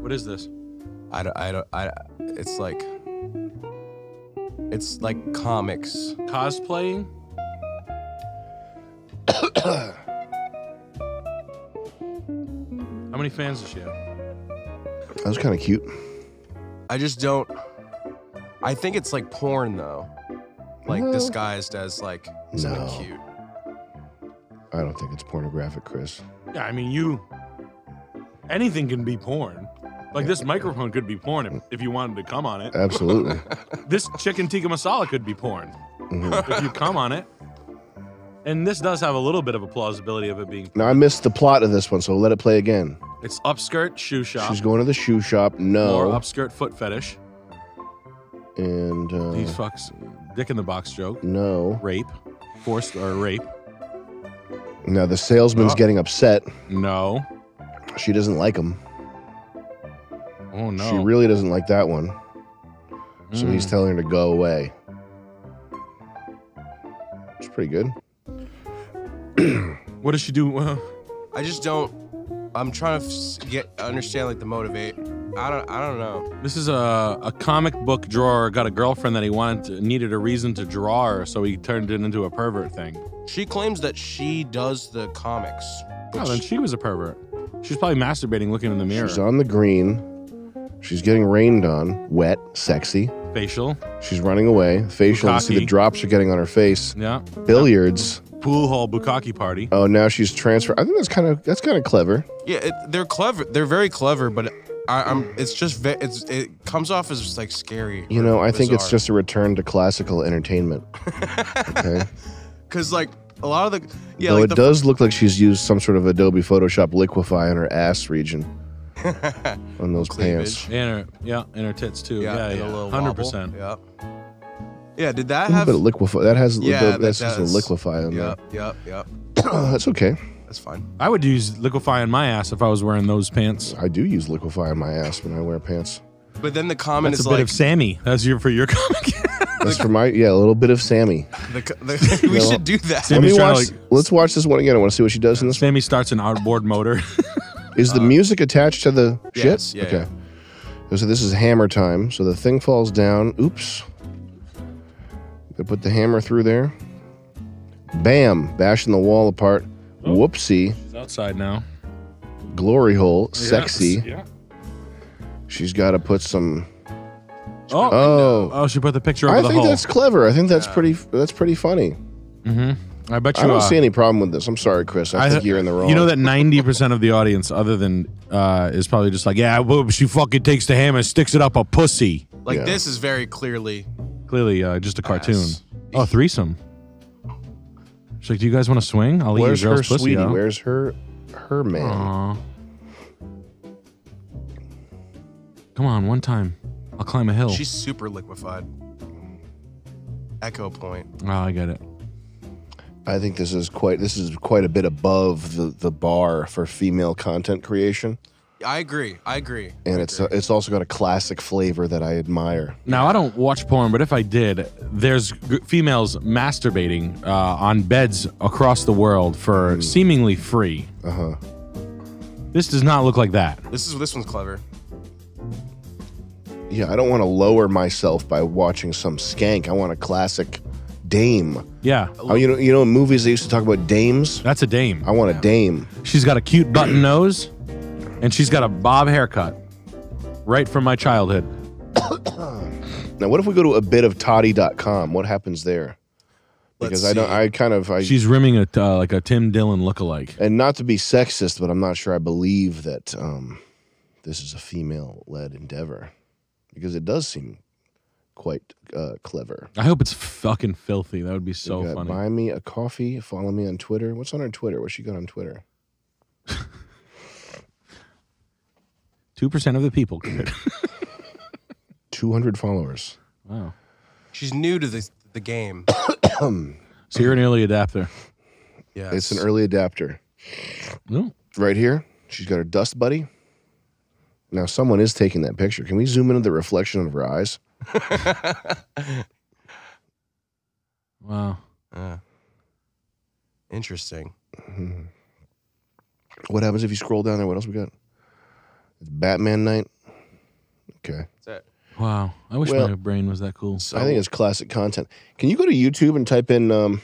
What is this? I don't, I don't, I, it's like, it's like comics. Cosplaying? How many fans does she have? That was kind of cute. I just don't, I think it's like porn though. Like Well- disguised as like something No. cute. I don't think it's pornographic, Chris. Yeah, I mean, you. Anything can be porn. Like this microphone could be porn if, if you wanted to come on it. Absolutely. This chicken tikka masala could be porn Mhm. if you come on it. And this does have a little bit of a plausibility of it being. Now I missed the plot of this one, so let it play again. It's upskirt shoe shop. She's going to the shoe shop. Or No, upskirt foot fetish. and uh, These fucks, dick in the box joke, no. rape, forced or rape. Now the salesman's Oh. getting upset. No. She doesn't like him. Oh no. She really doesn't like that one. So he's Mm. telling her to go away. It's pretty good. What does she do? Uh, I just don't. I'm trying to f- get understand like the motivate. I don't. I don't know. this is a, a comic book drawer. Got a girlfriend that he wanted to, needed a reason to draw her, so he turned it into a pervert thing. She claims that she does the comics. Oh, then she was a pervert. She's probably masturbating, looking in the mirror. She's on the green. She's getting rained on, wet, sexy. Facial. She's running away. Facial. You see the drops are getting on her face. Yeah. Billiards. Pool hall bukkake party. Oh, now she's transferred. I think that's kind of that's kind of clever. yeah, it, they're clever. They're very clever, but I, I'm. It's just. Ve- it's. It comes off as like scary. You know, I think it's Bizarre. just a return to classical entertainment. Okay. because like a lot of the yeah Though like it the does look like she's used some sort of Adobe Photoshop liquefy on her ass region on those pants. Cleavage. And her, yeah, and her tits too. yeah, Yeah, and yeah, little hundred percent. Yep. Yeah. Did that A little have? bit of liquefy. That has Yeah, Adobe- that that's just a does. liquefy on Yep. Yep. Yep. there. that's okay. That's fine. I would use liquefy on my ass if I was wearing those pants. I do use liquefy on my ass when I wear pants. But then the comment That's a is bit like of Sammy. That's your for your comic. That's for my yeah, a little bit of Sammy. the, the, we No. should do that. Let me watch. like- let's watch this one again. I want to see what she does in this. Sammy starts an outboard motor. Is the uh, music attached to the shit? Yeah, okay. So this is hammer time. So the thing falls down. Oops. They put the hammer through there. Bam! Bashing the wall apart. Oh. Whoopsie. She's outside now. Glory hole. Sexy. Yeah. She's got to put some. Oh, Oh. oh, she put the picture over I the think hole. that's clever. I think that's pretty. That's pretty funny. Mm-hmm. I bet you. I don't uh, see any problem with this. I'm sorry, Chris. I, think you're in the wrong. You know that ninety percent of the audience, other than uh, is probably just like, yeah, well, she fucking takes the hammer, sticks it up a pussy. Like Yeah. this is very clearly. Clearly, uh, just a cartoon. Ass. Oh, threesome. She's like, do you guys want to swing? I'll Where's eat your her girl's pussy sweetie? out. Where's her her man? Aw. Come on, one time. I'll climb a hill. She's super liquefied. Echo point. oh, I get it. I think this is quite this is quite a bit above the, the bar for female content creation, I agree. I agree. and I it's agree. it's also got a classic flavor that I admire. Now, I don't watch porn, but if I did, there's g- females masturbating uh, on beds across the world for seemingly free. Uh huh. This does not look like that. this is this one's clever. Yeah, I don't want to lower myself by watching some skank. I want a classic dame. Yeah, Oh, you know, you know, in movies they used to talk about dames. that's a dame. I want a dame. She's got a cute button nose, and she's got a bob haircut, right from my childhood. Now, what if we go to a bit of totty.com? What happens there? Because Let's I don't, see. I kind of, I, She's rimming a uh, like a Tim Dillon lookalike. and not to be sexist, but I'm not sure I believe that um, this is a female-led endeavor because it does seem quite uh, clever. I hope it's fucking filthy. That would be so We got funny. Buy me a coffee. Follow me on Twitter. What's on her Twitter? What's she got on Twitter? Two percent of the people. could. 200 followers. wow. She's new to the the game. So you're an early adapter. Yeah. It's an early adapter. No. Right here, she's got her dust buddy. Now, someone is taking that picture. Can we zoom into the reflection of her eyes? Wow. Uh, Interesting. What happens if you scroll down there? What else we got? It's Batman night. Okay. That's it. Wow. I wish Well- my brain was that cool. So I think it's classic content. Can you go to YouTube and type in um,